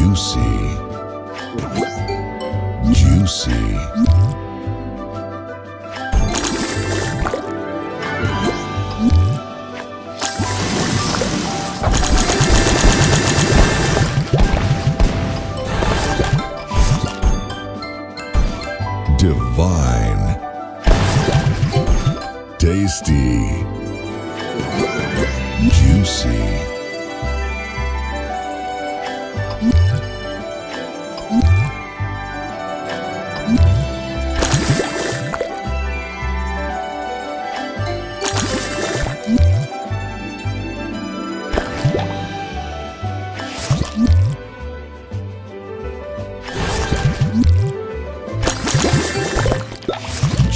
Juicy. Juicy. Divine. Tasty. Juicy.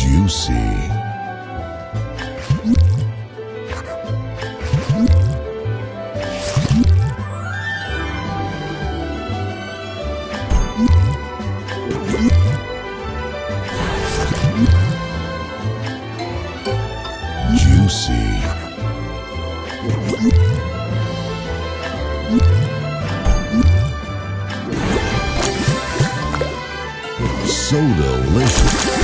Juicy. Juicy. So delicious.